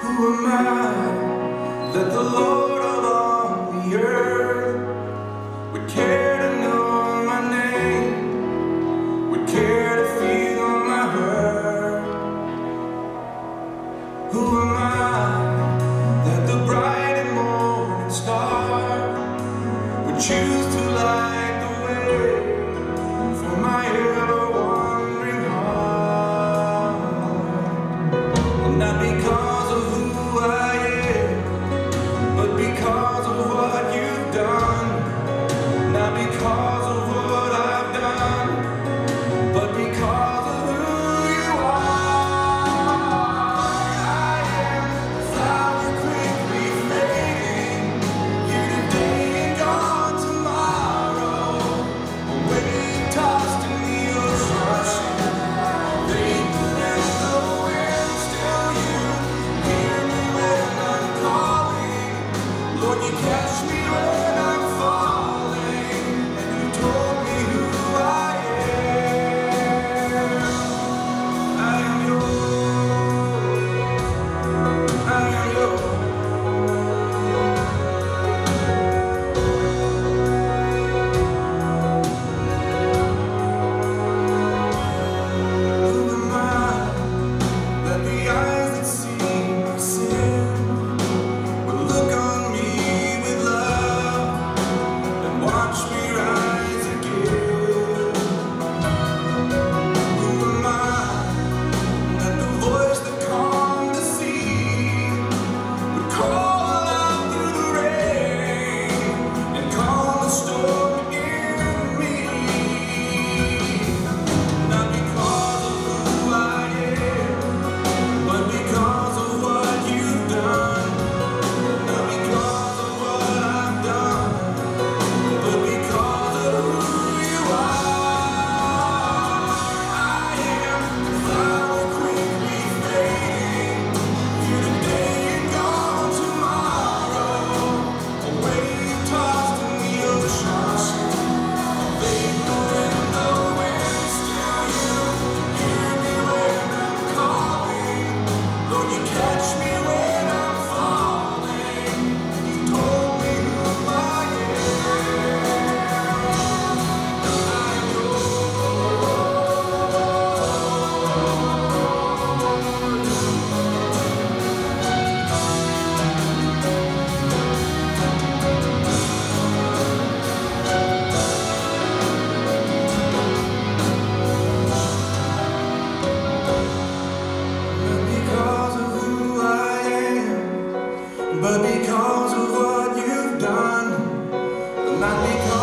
Who am I that the Lord of all the earth would care to know my name, would care to feel my hurt? Who am I that the bright and morning star would choose to lie? because of what you've done, not because.